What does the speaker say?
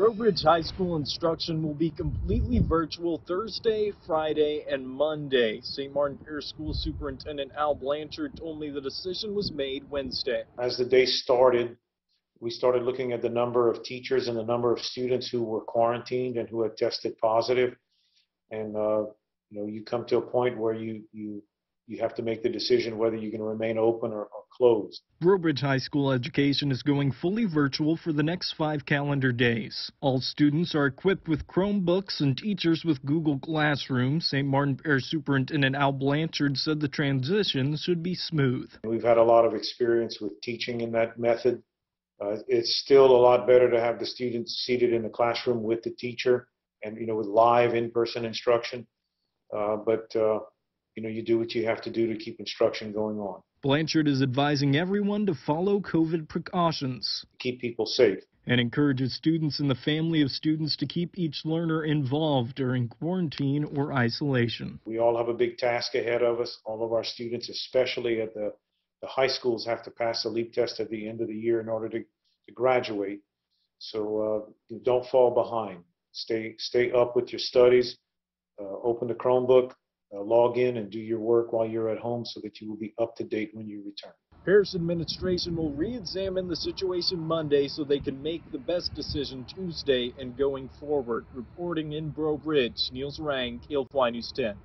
Breaux High School instruction will be completely virtual Thursday, Friday, and Monday. St. Martin Parish School Superintendent Al Blanchard told me the decision was made Wednesday. As the day started, we started looking at the number of teachers and the number of students who were quarantined and who had tested positive. And uh, you know, you come to a point where you you you have to make the decision whether you can remain open or, or closed. Breaux Bridge High School education is going fully virtual for the next five calendar days. All students are equipped with Chromebooks and teachers with Google Classroom. St. Martin Parish Superintendent Al Blanchard said the transition should be smooth. We've had a lot of experience with teaching in that method. Uh, it's still a lot better to have the students seated in the classroom with the teacher and you know with live in-person instruction. Uh, but uh, you know, you do what you have to do to keep instruction going on. Blanchard is advising everyone to follow COVID precautions. Keep people safe. And encourages students and the family of students to keep each learner involved during quarantine or isolation. We all have a big task ahead of us. All of our students, especially at the, the high schools, have to pass the LEAP test at the end of the year in order to, to graduate. So uh, don't fall behind. Stay, stay up with your studies. Uh, open the Chromebook, uh, log in and do your work while you're at home so that you will be up to date when you return. Parish administration will re-examine the situation Monday so they can make the best decision Tuesday and going forward. Reporting in Breaux Bridge, Neil Zarang, KLFY News 10.